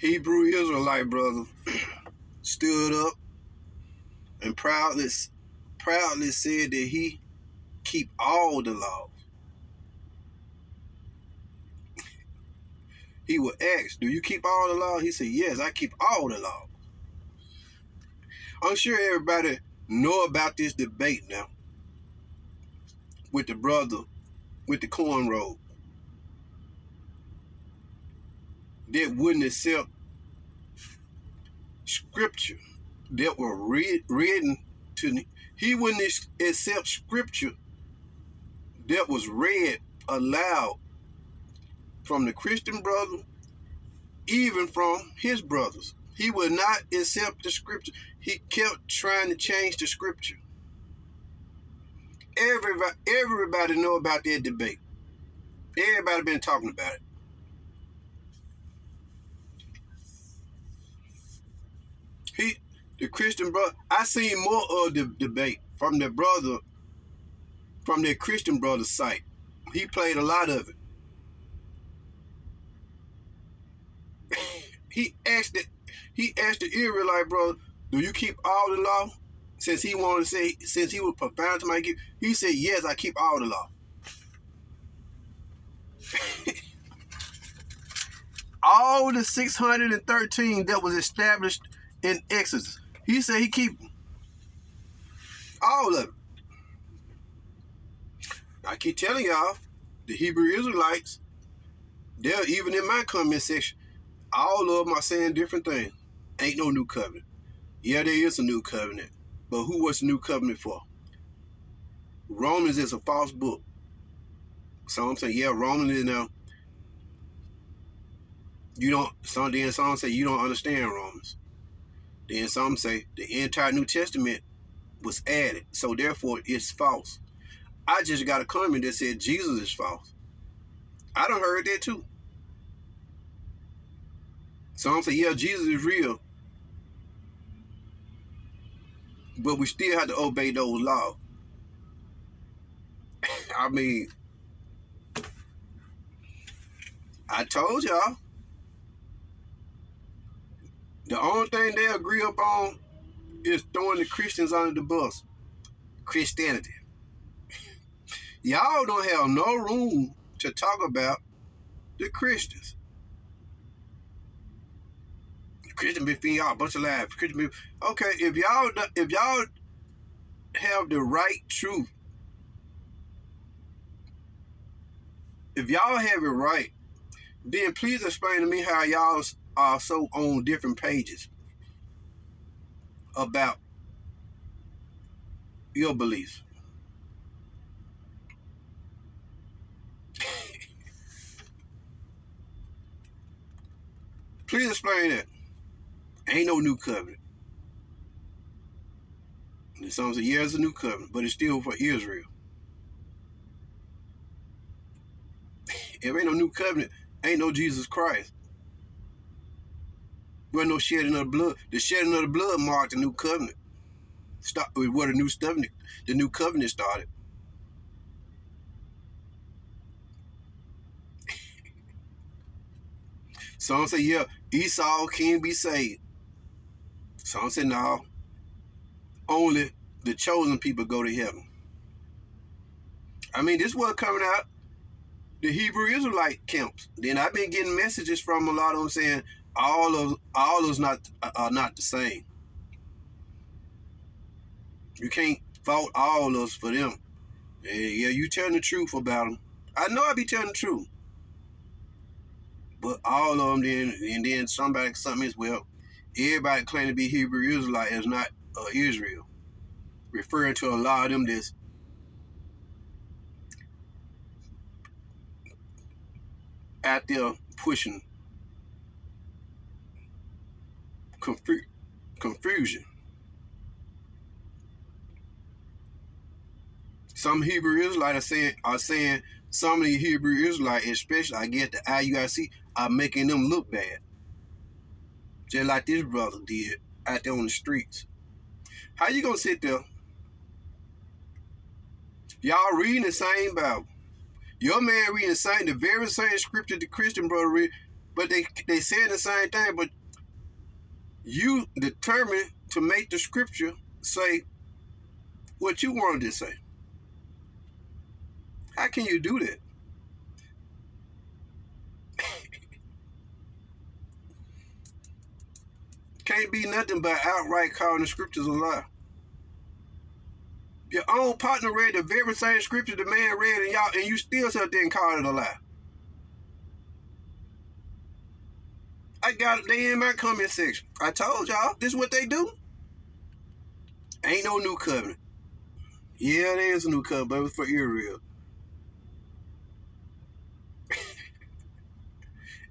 Hebrew Israelite brother stood up and proudly proudly said that he keep all the laws. He would ask, Do you keep all the laws? He said, Yes, I keep all the laws. I'm sure everybody know about this debate now with the brother with the cornrow that wouldn't accept scripture that were read, written to he wouldn't accept scripture that was read aloud from the Christian brother, even from his brothers. He would not accept the scripture. He kept trying to change the scripture. Everybody, everybody know about that debate. Everybody been talking about it. He, the Christian brother, I seen more of the debate from the brother, from their Christian brother site. He played a lot of it. he asked it. He asked the Israelite brother, "Do you keep all the law?" Since he wanted to say, since he was profound to my gift, he said, "Yes, I keep all the law." all the 613 that was established in Exodus. He said he keep all of it. I keep telling y'all, the Hebrew Israelites, they're even in my comment section, all of them are saying different things. Ain't no new covenant. Yeah, there is a new covenant. But who was the new covenant for? Romans is a false book. So I'm saying, yeah, Romans is now. You don't, some then some say you don't understand Romans. Then some say the entire New Testament was added. So therefore it's false. I just got a comment that said Jesus is false. I don't heard that too. Some say, yeah, Jesus is real. But we still have to obey those laws. I mean, I told y'all. The only thing they agree upon is throwing the Christians under the bus. Christianity. Y'all don't have no room to talk about the Christians. Christian be feeding y'all a bunch of lies. Christian be okay. If y'all if y'all have the right truth, if y'all have it right, then please explain to me how y'all are so on different pages about your beliefs. Please explain that. Ain't no new covenant. And some say, yeah, it's a new covenant, but it's still for Israel. if ain't no new covenant, ain't no Jesus Christ. There no shedding of the blood. The shedding of the blood marked the new covenant. Start with what the new covenant, the new covenant started. Some say, yeah, Esau can be saved. Some say no. Only the chosen people go to heaven. I mean, this was coming out the Hebrew Israelite camps. Then I've been getting messages from a lot of them saying all of all us not are not the same. You can't fault all of us for them. Yeah, you telling the truth about them. I know I be telling the truth. But all of them then, and then somebody, something is, well, everybody claim to be Hebrew Israelite is not uh, Israel, referring to a lot of them that's out there pushing confu- confusion. Some Hebrew Israelites are saying are saying some of the Hebrew Israelites, especially I get the IUIC, are making them look bad just like this brother did out there on the streets. How you gonna sit there? Y'all reading the same Bible. Your man reading the same, the very same scripture the Christian brother read, but they they saying the same thing, but you determined to make the scripture say what you wanted to say. How can you do that? Can't be nothing but outright calling the scriptures a lie. Your own partner read the very same scripture the man read, and y'all, and you still sat there and called it a lie. I got they in my comment section. I told y'all this is what they do. Ain't no new covenant. Yeah, there is a new covenant, but it was for Israel.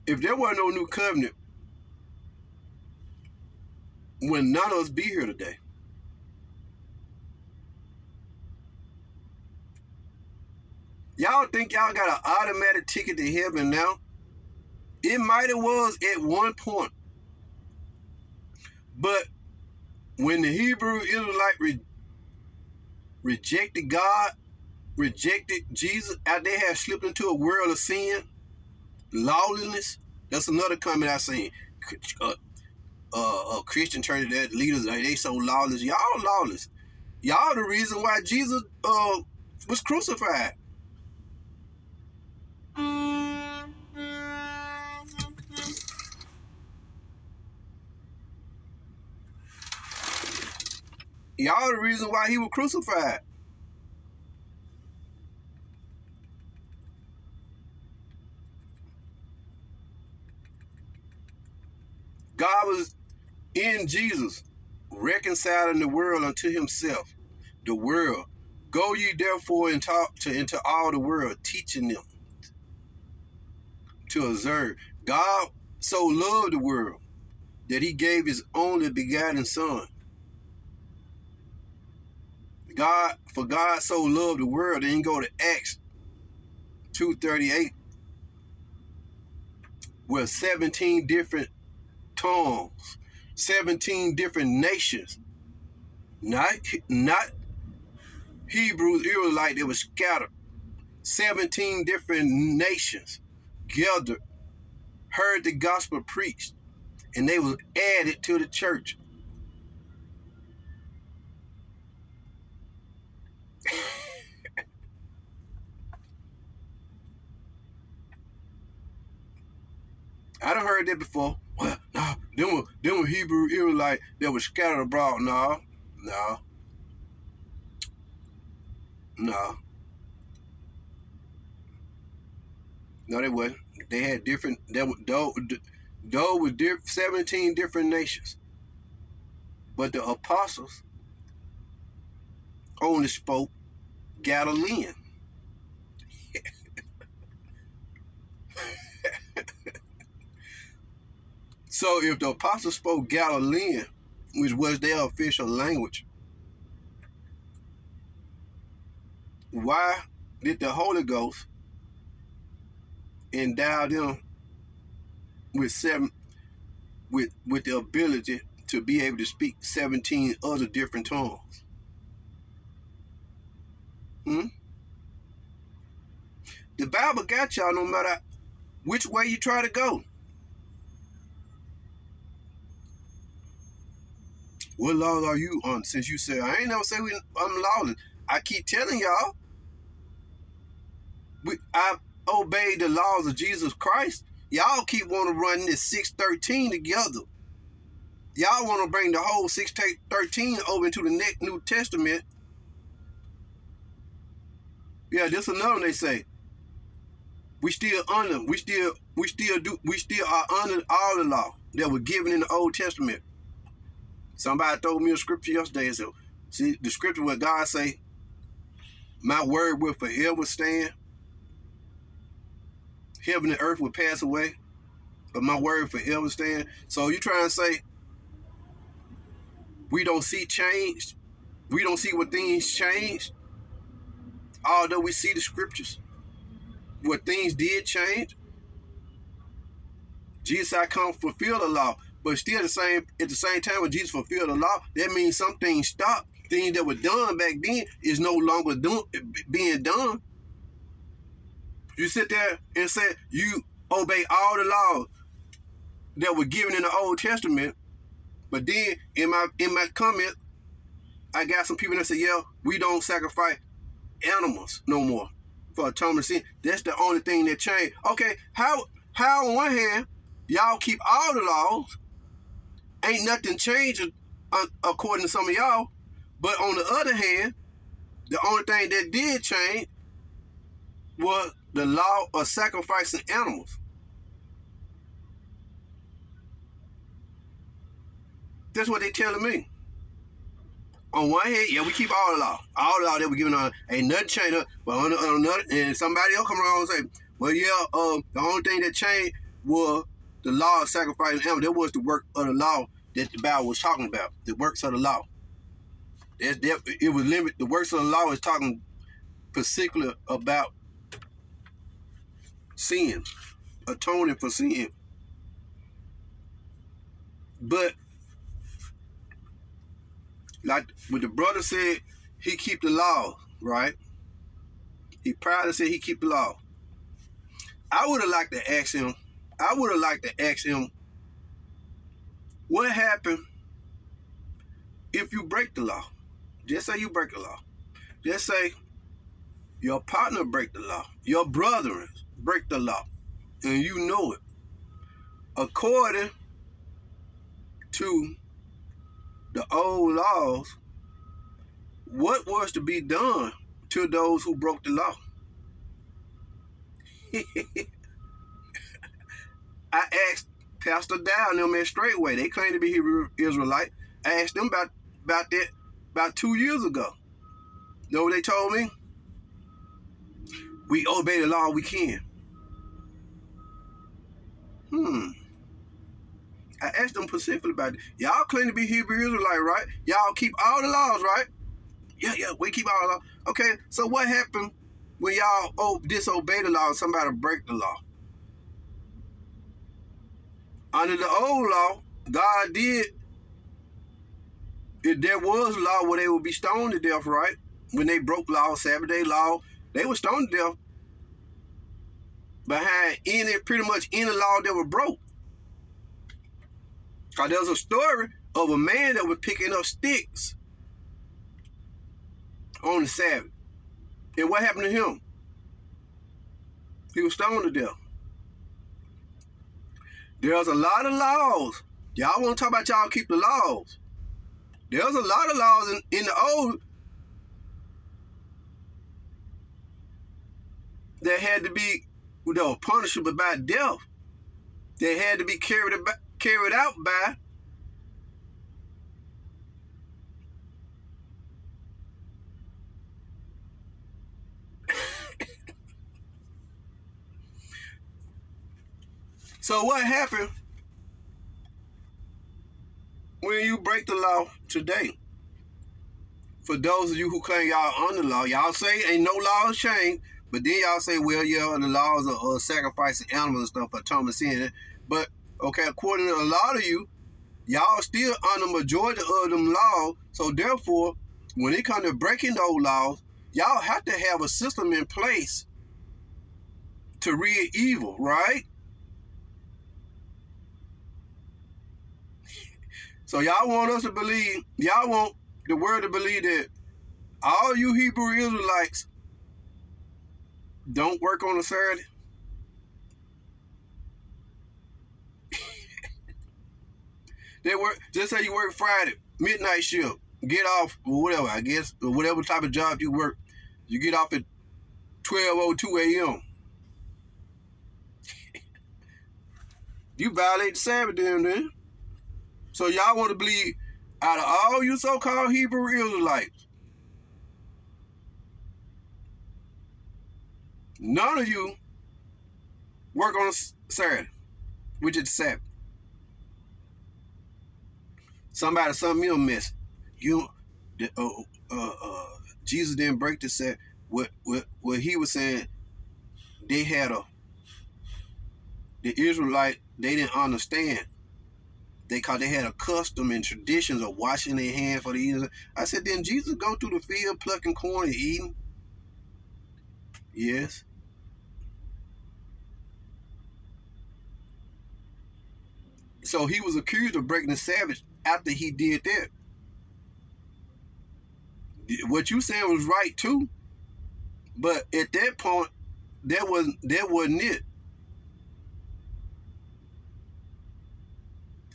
if there were no new covenant, would none of us be here today. Y'all think y'all got an automatic ticket to heaven now? It might have was at one point. But when the Hebrew Israelite re- rejected God, rejected Jesus, after they had slipped into a world of sin, lawlessness, that's another comment I've seen. Uh, uh, uh, Christian church that leaders, like, they so lawless. Y'all lawless. Y'all the reason why Jesus uh, was crucified. Y'all the reason why he was crucified. God was in Jesus, reconciling the world unto himself. The world. Go ye therefore and talk to into all the world, teaching them to observe. God so loved the world that he gave his only begotten son God, for God so loved the world, and you go to Acts 2.38, where 17 different tongues, 17 different nations, not, not Hebrews, Israelite, they were scattered. 17 different nations gathered, heard the gospel preached, and they were added to the church. I done heard that before. Well, no, them were, them were Hebrew Israelite that were scattered abroad. No, no, no. No, they wasn't. They had different, they were, though, though with 17 different nations. But the apostles only spoke Galilean. so if the apostles spoke Galilean, which was their official language, why did the Holy Ghost endow them with seven with with the ability to be able to speak 17 other different tongues? Hmm? The Bible got y'all no matter which way you try to go. What laws are you on? Since you said I ain't never say we, I'm lawless. I keep telling y'all. We I obey the laws of Jesus Christ. Y'all keep want to run this 613 together. Y'all want to bring the whole 613 over into the next New Testament yeah, this another one they say. We still honor, we still, we still do, we still are under all the law that were given in the Old Testament. Somebody told me a scripture yesterday. So, see, the scripture where God say, "My word will forever stand. Heaven and earth will pass away, but my word forever stand." So you trying to say we don't see change? We don't see what things change? Although we see the scriptures where things did change, Jesus I come fulfill the law. But still the same at the same time when Jesus fulfilled the law, that means some things stopped. Things that were done back then is no longer doing being done. You sit there and say you obey all the laws. that were given in the Old Testament. But then in my in my comment, I got some people that say, yeah, we don't sacrifice animals no more for atonement sin. That's the only thing that changed. Okay, how how on one hand, y'all keep all the laws, ain't nothing changed uh, according to some of y'all, but on the other hand, the only thing that did change was the law of sacrificing animals. That's what they telling me. On one hand, yeah, we keep all the law. All the law that we're giving on ain't nothing changed. But on, another, and somebody else come around and say, well, yeah, um, the only thing that changed was the law of sacrificing animals. That was the work of the law that the Bible was talking about. The works of the law. That, it was limited. The works of the law is talking particular about sin, atoning for sin. But like what the brother said, he keep the law, right? He proudly said he keep the law. I would have liked to ask him, I would have liked to ask him, what happened if you break the law? Just say you break the law. Just say your partner break the law. Your brethren break the law. And you know it. According to the old laws, what was to be done to those who broke the law? I asked Pastor Dow and them at Straitway. They claim to be Hebrew Israelite. I asked them about, about that about two years ago. Know what they told me? We obey the law we can. Hmm. I asked them specifically about it. Y'all claim to be Hebrew Israelite, right? Y'all keep all the laws, right? Yeah, yeah, we keep all the laws. Okay, so what happened when y'all oh, disobey the law somebody break the law? Under the old law, God did, if there was law where they would be stoned to death, right? When they broke law, Sabbath day law, they were stoned to death behind any, pretty much any law that was broke. Because there's a story of a man that was picking up sticks on the Sabbath. And what happened to him? He was stoned to death. There's a lot of laws. Y'all want to talk about y'all keep the laws. There's a lot of laws in, in the old that had to be, you know, punishable by death. They had to be carried about, carried out by So what happened when you break the law today? For those of you who claim y'all under law, y'all say ain't no laws changed, but then y'all say, well, yeah, the laws of uh, sacrificing animals and stuff for atonement sin. But Okay, according to a lot of you, y'all still on the majority of them laws. So therefore, when it comes to breaking those laws, y'all have to have a system in place to rid evil, right? So y'all want us to believe, y'all want the world to believe that all you Hebrew Israelites don't work on a Saturday? They work just say you work Friday, midnight shift, get off or whatever, I guess, or whatever type of job you work. You get off at 12.02 a.m. you violate the Sabbath then, then. So y'all want to believe out of all you so-called Hebrew Israelites, none of you work on a Saturday, which is Sabbath. Somebody me a message. You, uh, uh, uh, Jesus didn't break the set. What, what, what he was saying, they had a, the Israelite, they didn't understand. They cause they had a custom and traditions of washing their hands for the eating. I said, then Jesus go through the field plucking corn and eating? Yes. So he was accused of breaking the Sabbath after he did that. What you saying was right too, but at that point, that wasn't that wasn't it.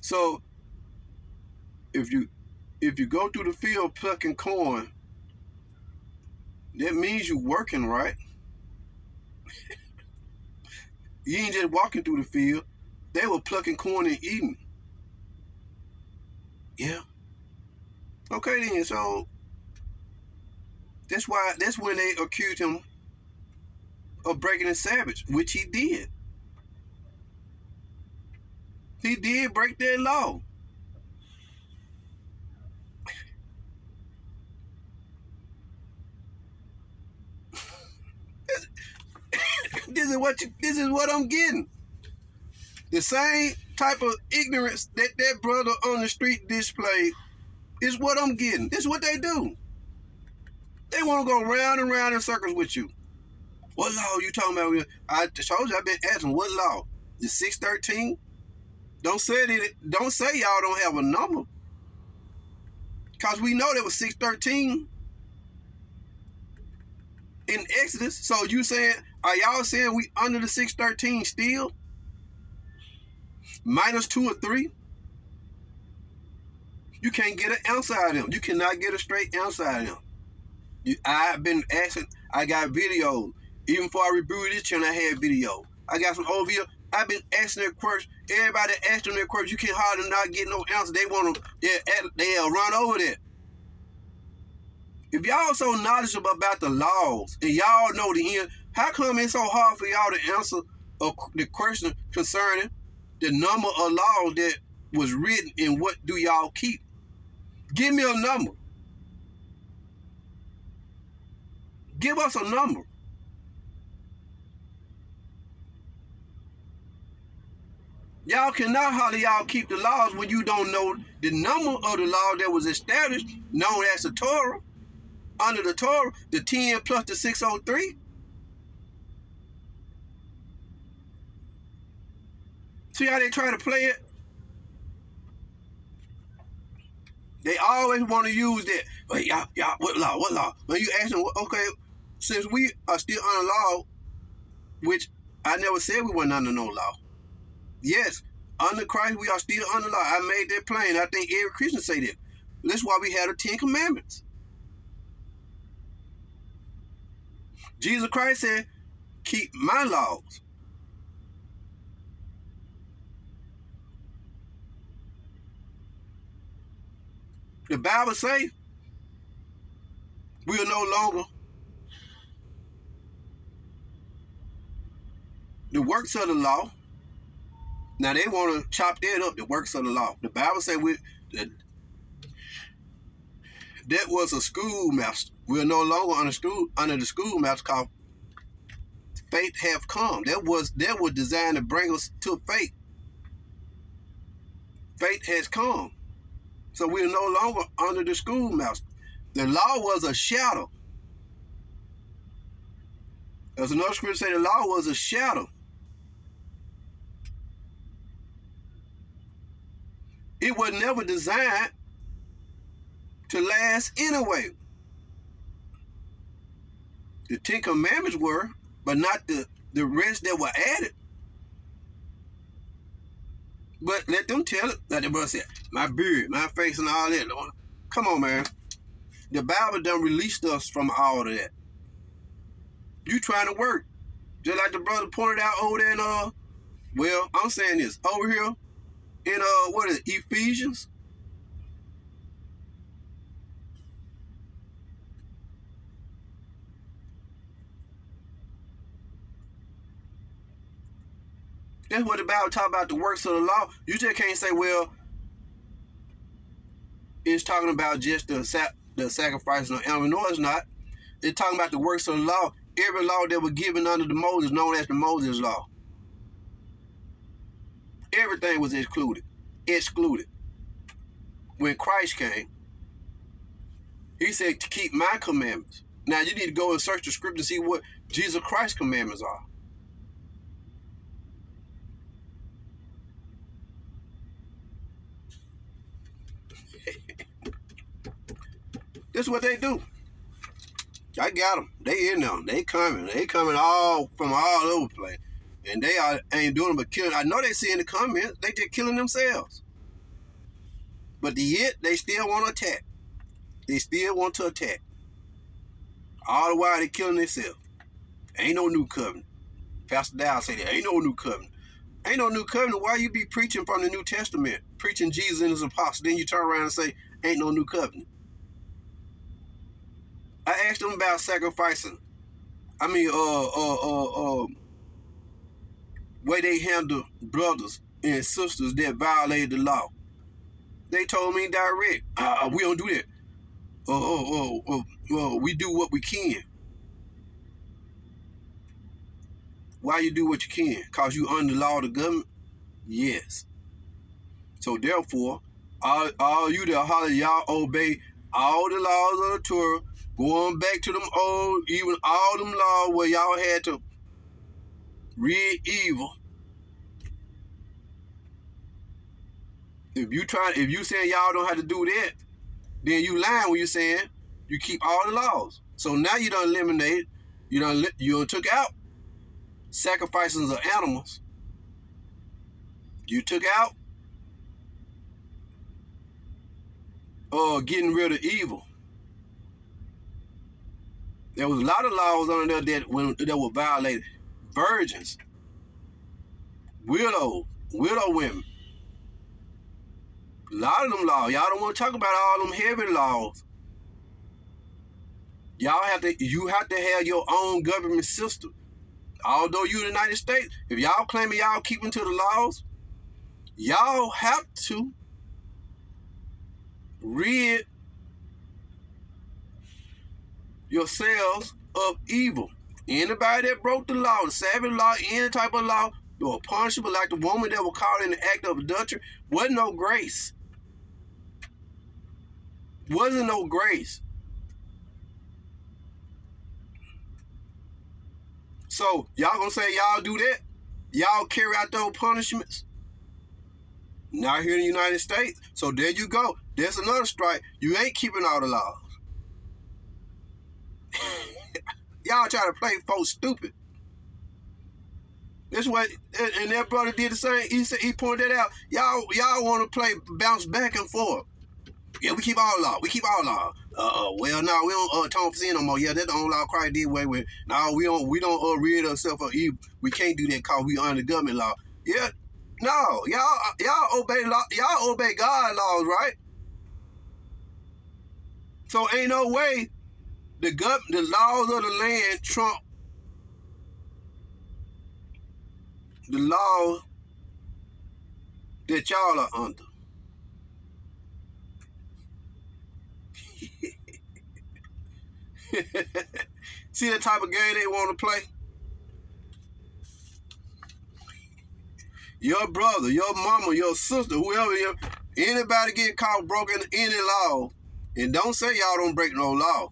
So if you if you go through the field plucking corn, that means you're working, right? you ain't just walking through the field. They were plucking corn and eating. Yeah. Okay then, so that's why that's when they accused him of breaking the Sabbath, which he did. He did break that law. this is what you, this is what I'm getting. The same type of ignorance that that brother on the street displayed is what I'm getting. This is what they do. They want to go round and round in circles with you. What law you talking about? I told you I've been asking what law? The 613? Don't say that don't say y'all don't have a number. Cause we know there was 613 in Exodus. So you saying are y'all saying we under the 613 still? Minus two or three? You can't get an answer out of them. You cannot get a straight answer out of them. You, I've been asking, I got videos. Even before I rebooted this channel, I had video. I got some old video. I've been asking their questions. Everybody asking their questions. You can't hardly not get no answer. They want to, they'll, run over that. If y'all so knowledgeable about the laws and y'all know the end, how come it's so hard for y'all to answer a, the question concerning the number of laws that was written and what do y'all keep? Give me a number. Give us a number. Y'all cannot hardly y'all keep the laws when you don't know the number of the law that was established, known as the Torah. Under the Torah, the 10 plus the 603. See how they try to play it? They always want to use that. But y'all, y'all, what law? What law? When you ask them, okay, since we are still under law, which I never said we weren't under no law. Yes, under Christ we are still under law. I made that plain. I think every Christian say that. That's why we have the Ten Commandments. Jesus Christ said, keep my laws. The Bible say we are no longer the works of the law. Now they want to chop that up, the works of the law. The Bible say we that, that was a schoolmaster. We are no longer under school under the schoolmaster called faith have come. That was that was designed to bring us to faith. Faith has come. So we're no longer under the schoolmaster. The law was a shadow. As another scripture say, the law was a shadow. It was never designed to last anyway. The Ten Commandments were, but not the, the rest that were added. But let them tell it. Like the brother said, my beard, my face, and all that. Come on, man. The Bible done released us from all of that. You trying to work. Just like the brother pointed out over there in, uh, well, I'm saying this, over here in, uh, what is it, Ephesians? That's what the Bible talk about the works of the law. You just can't say, well, it's talking about just the the sacrifice of animal. No, it's not. It's talking about the works of the law. Every law that was given under the Moses, known as the Moses law. Everything was excluded. Excluded. When Christ came, he said to keep my commandments. Now you need to go and search the scripture to see what Jesus Christ's commandments are. This is what they do. I got them. They in there. They coming. They coming all from all over the place. And they are ain't doing but killing. I know they see in the comments, they just killing themselves. But the yet they still want to attack. They still want to attack. All the while they killing themselves. Ain't no new covenant. Pastor Dow said there ain't no new covenant. Ain't no new covenant. Why you be preaching from the New Testament, preaching Jesus and his apostles, then you turn around and say, ain't no new covenant. Asked them about sacrificing. I mean, uh, uh, uh, uh, way they handle brothers and sisters that violated the law. They told me direct, uh, we don't do that. Oh, oh, oh, oh, we do what we can. Why you do what you can? Cause you under law of the government? Yes. So therefore, all, all you that holler, y'all obey all the laws of the Torah, going back to them old, even all them laws where y'all had to rid evil. If you try, if you saying y'all don't have to do that, then you lying when you saying you keep all the laws. So now you don't eliminate, you don't you don't took out sacrifices of animals. You took out uh, getting rid of evil. There was a lot of laws on there that when that were violated. Virgins, widow, widow women. A lot of them laws. Y'all don't want to talk about all them heavy laws. Y'all have to you have to have your own government system. Although you in the United States, if y'all claiming y'all keeping to the laws, y'all have to rid yourselves of evil. Anybody that broke the law, the Sabbath law, any type of law, or punishable like the woman that was caught in the act of adultery, wasn't no grace. Wasn't no grace. So y'all gonna say y'all do that? Y'all carry out those punishments? Not here in the United States. So there you go. There's another strike. You ain't keeping all the laws. Y'all try to play folks stupid. That's what and that brother did the same. He said he pointed that out. Y'all y'all want to play bounce back and forth. Yeah, we keep all law. We keep all law. Uh, well, no, we don't uh, for sin no more. Yeah, that's the only law Christ did away with. No, we don't. We don't uh, rid ourselves of evil. We can't do that because we under government law. Yeah, no, y'all y'all obey law. Y'all obey God laws, right? So ain't no way the gov the laws of the land trump the law that y'all are under. See the type of game they want to play? Your brother, your mama, your sister, whoever anybody get caught broken any law, and don't say y'all don't break no law.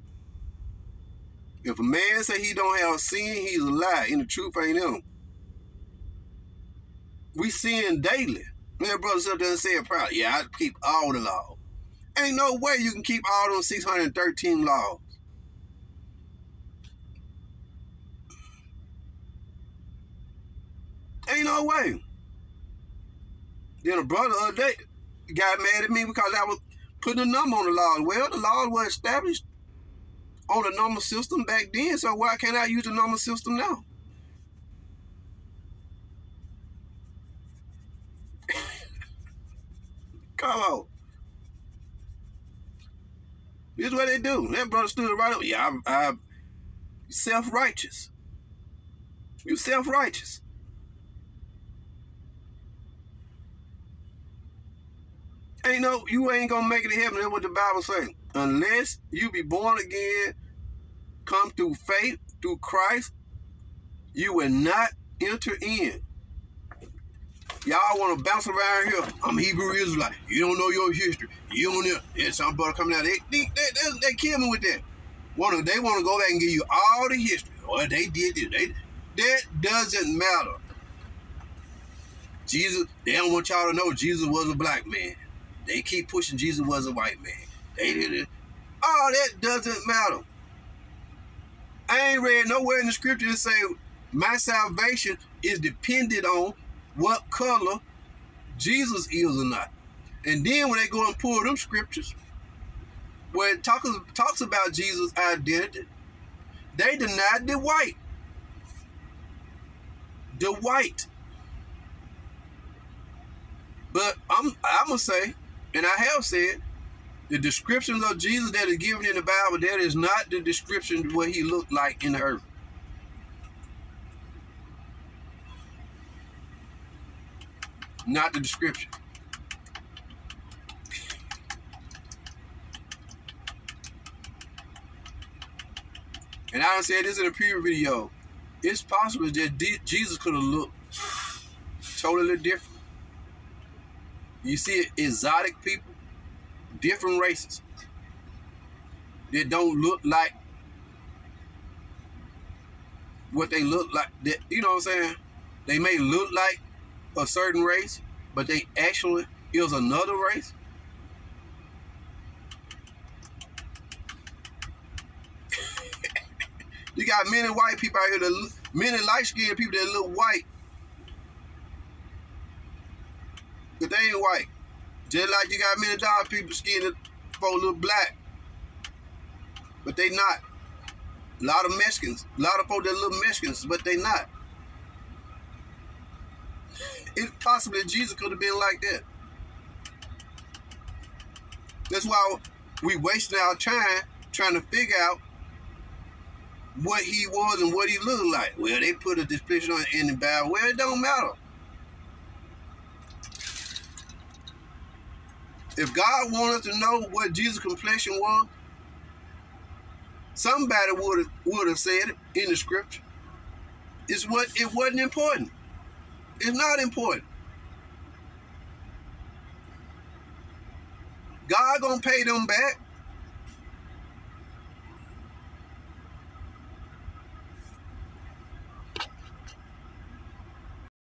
If a man say he don't have sin, he's a lie, and the truth ain't in him. We sin daily. Man, brother sit there it proud. Yeah, I keep all the law. Ain't no way you can keep all those 613 laws. Ain't no way. Then a brother the other day got mad at me because I was putting a number on the law. Well, the law was established on the normal system back then, so why can't I use the normal system now? Come on. This is what they do. That brother stood right up. Yeah, I, I self-righteous. You self-righteous. Ain't no, you ain't gonna make it to heaven. That's what the Bible say. Unless you be born again, come through faith, through Christ, you will not enter in. Y'all want to bounce around here. I'm Hebrew Israelite. You don't know your history. You don't know. There's some coming out. They, they, they, they kill me with that. Want they want to go back and give you all the history. Well, they did this. They, that doesn't matter. Jesus, they don't want y'all to know Jesus was a black man. They keep pushing Jesus was a white man. They did it. All that doesn't matter. I ain't read nowhere in the scripture that say my salvation is dependent on what color Jesus is or not. And then when they go and pull them scriptures where it talks, talks about Jesus' identity, they denied the white. The white. But I'm I'm gonna say, and I have said, the descriptions of Jesus that is given in the Bible, that is not the description of what he looked like in the earth. Not the description. And I said this in a previous video. It's possible that Jesus could have looked totally different. You see exotic people, different races that don't look like what they look like. That you know what I'm saying? They may look like a certain race, but they actually is another race. you got many white people out here that many light skinned people that look white. But they ain't white. Just like you got many dark people skin that folk look black. But they not. A lot of Mexicans. A lot of folk that look Mexicans, but they not. It's possible that Jesus could have been like that. That's why we wasting our time trying to figure out what he was and what he looked like. Well, they put a description in the Bible. Well, it don't matter. If God wanted to know what Jesus' complexion was, somebody would have would have said it in the scripture. It's what it wasn't important. It's not important. God gonna pay them back.